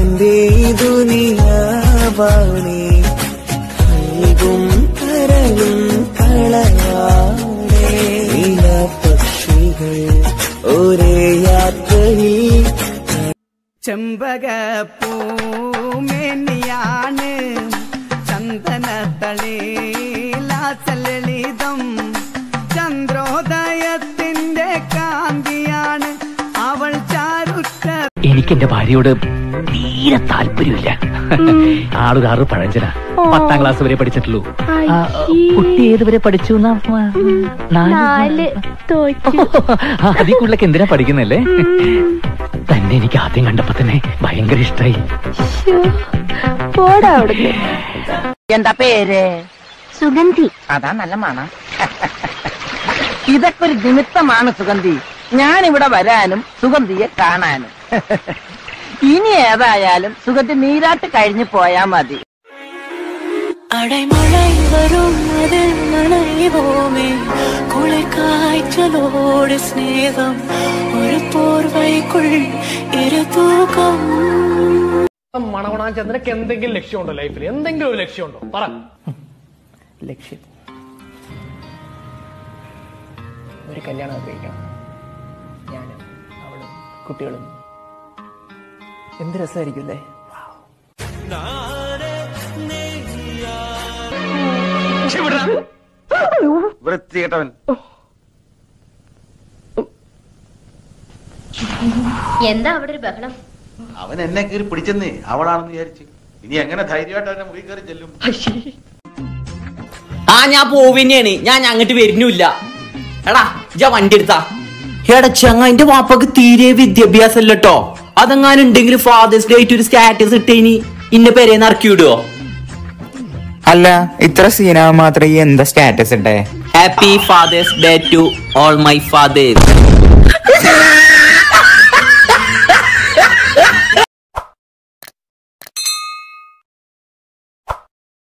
എന്റെ ദുനിയാവാണി കൽവും കരളും കളയാണേ നീല പക്ഷികൾ ഒരേ യാത്രയിൽ ചെമ്പകപ്പൂമേനിയാണ് ചന്ദന തളീലാസലളിതം ചന്ദ്രോദയത്തിന്റെ കാന്തിയാണ് അവൾ ചാരുറ്റ എനിക്ക് എന്റെ ഭാര്യയോട് തീരെ താല്പര്യമില്ല. ആളുകാറ് പഴഞ്ചന. പത്താം ക്ലാസ് വരെ പഠിച്ചിട്ടുള്ളൂ. ആ, കുട്ടി ഏത് വരെ പഠിച്ചു എന്നാ? നാല്. കൂടുതലൊക്കെ എന്തിനാ പഠിക്കുന്നല്ലേ തന്നെ എനിക്ക് ആദ്യം കണ്ടപ്പോ തന്നെ ഭയങ്കര ഇഷ്ടായി. പോടാ അവിടുന്ന്. എന്താ പേര്? സുഗന്ധി. അതാ നല്ല മണം. ഇതൊക്കെ ഒരു നിമിത്തമാണ് സുഗന്ധി. ഞാൻ ഇവിടെ വരാനും സുഗന്ധിയെ കാണാനും. ഇനി ഏതായാലും സുഖത്തിൽ നീരാട്ട് കഴിഞ്ഞു പോയാ മതി. അടൈമഴൈ വരുന്നത് നനയുവോമേ കുളിക്കാഴ്ചലോട് സ്നേഹം ഒരു പോർവൈക്കുൾ ഇരുതൂക്കം. മണവണാൻ ചന്ദ്രക്ക് എന്തെങ്കിലും ലക്ഷ്യമുണ്ടോ ലൈഫിൽ? എന്തെങ്കിലും ഒരു ലക്ഷ്യമുണ്ടോ? പറ. ലക്ഷ്യം. ഒരു കല്യാണം ആഗ്രഹിക്കണം. ഞാനും അവളും കുട്ടികളും എന്ത് രസമായിരിക്കും അല്ലേ വൃത്തികെട്ടവൻ. എന്താ അവിടെ ഒരു ബഹളം? അവൻ എന്നെ കയറി പിടിച്ചെന്നേ അവളാണെന്ന് വിചാരിച്ചു. ഇനി എങ്ങനെ ധൈര്യമായിട്ട് അവനെ മുറി കയറി ചെല്ലും? ആ ഞാൻ പോവിന്നെയാണ് ഞാൻ അങ്ങോട്ട് വരുന്നില്ല. എടാ ഞാൻ വണ്ടി എടുത്താ. എടാ ചങ്ങ എന്റെ വാപ്പക്ക് തീരെ വിദ്യാഭ്യാസം ഇല്ലട്ടോ അതെങ്ങാനും ഉണ്ടെങ്കിൽ ഫാദേഴ്സ് ഡേ ആയിട്ട് ഒരു സ്റ്റാറ്റസ് ഇട്ടേനി. ഇന്റെ പേരെ ഇറക്കി വിടുവോ അല്ല ഇത്ര സീനാവാൻ മാത്രം ഈ എന്താ സ്റ്റാറ്റസ് ഇട്ടേ? Happy fathers day to all my fathers